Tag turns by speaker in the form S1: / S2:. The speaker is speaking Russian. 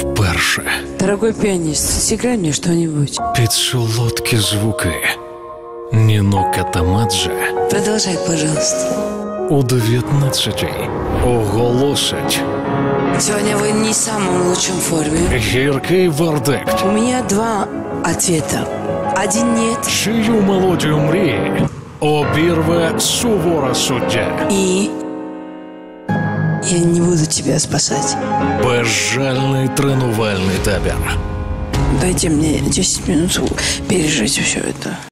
S1: вперше.
S2: Дорогой пианист, сыграй мне что-нибудь.
S1: Під солодкі звуки Ніно Катамадже
S2: Продолжай, пожалуйста.
S1: у 19-й оголосить
S2: Сегодня вы не в самом лучшем форме.
S1: гіркий вердикт.
S2: У меня два ответа. Один нет
S1: Чию мелодію мрії обірве сувора суддя.
S2: и я не буду тебя спасать.
S1: Безжальний тренувальний табір.
S2: Дайте мне 10 минут пережить все это.